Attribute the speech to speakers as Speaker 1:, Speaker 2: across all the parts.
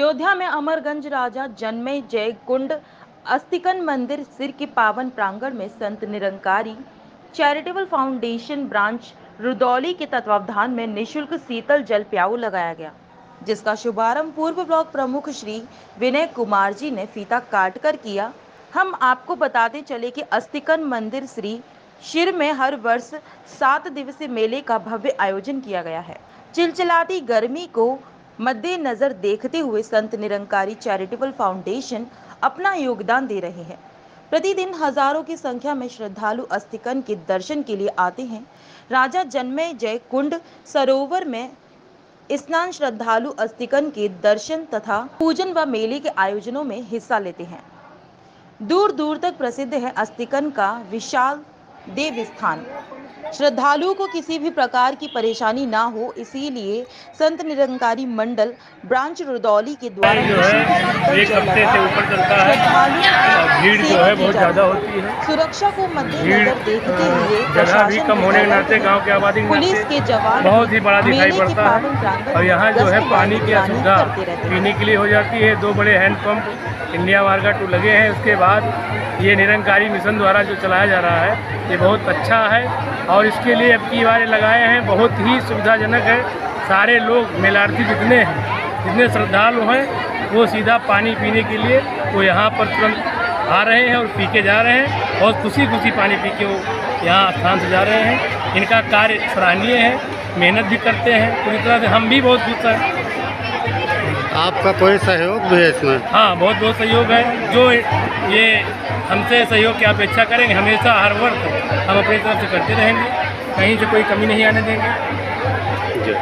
Speaker 1: अयोध्या में अमरगंज राजा जन्मे जय कुंड अस्तिकन मंदिर, सिर के पावन प्रांगण में Sant Nirankari, charitable foundation branch, Rudauli के तत्वावधान में निशुल्क शीतल जल प्याऊ लगाया गया, जिसका शुभारंभ पूर्व ब्लॉक प्रमुख श्री विनय कुमार जी ने फीता काट कर किया। हम आपको बताते चले कि अस्तिकन मंदिर श्री शिर में हर वर्ष सात दिवसीय मेले का भव्य आयोजन किया गया है। चिलचिलाती गर्मी को मद्देनजर देखते हुए संत निरंकारी चैरिटेबल फाउंडेशन अपना योगदान दे रहे हैं। प्रतिदिन हज़ारों की संख्या में श्रद्धालु अस्तिकन के दर्शन के लिए आते हैं। राजा जन्मे जय कुंड सरोवर में स्नान श्रद्धालु अस्तिकन के दर्शन तथा पूजन व मेले के आयोजनों में हिस्सा लेते हैं। दूर दूर तक प्रसिद्ध है अस्तिकन का विशाल देव स्थान श्रद्धालुओं को किसी भी प्रकार की परेशानी ना हो इसीलिए संत निरंकारी मंडल ब्रांच रुदौली के द्वारा
Speaker 2: जो है एक हफ़्ते से ऊपर चलता है। भीड़ जो है बहुत ज़्यादा होती है।
Speaker 1: सुरक्षा को मद्देनजर देखते हुए
Speaker 2: जगह भी कम होने के नाते गाँव की आबादी
Speaker 1: पुलिस के जवान
Speaker 2: बहुत ही बड़ा दिखाई पड़ता है। और यहाँ जो है पानी की असुविधा
Speaker 1: हैं।
Speaker 2: पीने के लिए हो जाती है। दो बड़े हैंडपम्प इंडिया मार्गा टू लगे हैं। उसके बाद ये निरंकारी मिशन द्वारा जो चलाया जा रहा है, ये बहुत अच्छा है और इसके लिए अब की बार लगाए हैं। बहुत ही सुविधाजनक है। सारे लोग, मेलार्थी जितने हैं, जितने श्रद्धालु हैं, वो सीधा पानी पीने के लिए, वो यहाँ पर तुरंत आ रहे हैं और पी के जा रहे हैं और खुशी खुशी पानी पी के वो यहाँ स्थान से जा रहे हैं। इनका कार्य सराहनीय है, मेहनत भी करते हैं। पूरी तरह से हम भी बहुत खुश हैं।
Speaker 3: आपका कोई सहयोग भी है इसमें?
Speaker 2: हाँ बहुत बहुत सहयोग है। जो ये हमसे सहयोग की अपेक्षा करेंगे हमेशा हर वर्ष हम अपनी तरफ़ से करते रहेंगे। कहीं से कोई कमी नहीं आने देंगे।
Speaker 3: जी।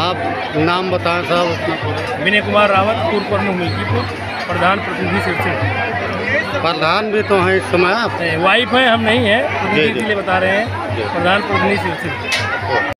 Speaker 3: आप नाम बताएँ साहब अपना
Speaker 2: विनय कुमार रावत पूर्व प्रमुख मिल्कीपुर प्रधान प्रतिनिधि शिवसेना।
Speaker 3: प्रधान भी तो हैं इस समय आप?
Speaker 2: वाइफ है हम नहीं है। प्रतिनिधि। के लिए बता रहे हैं। प्रधान प्रतिनिधि शिवसेना।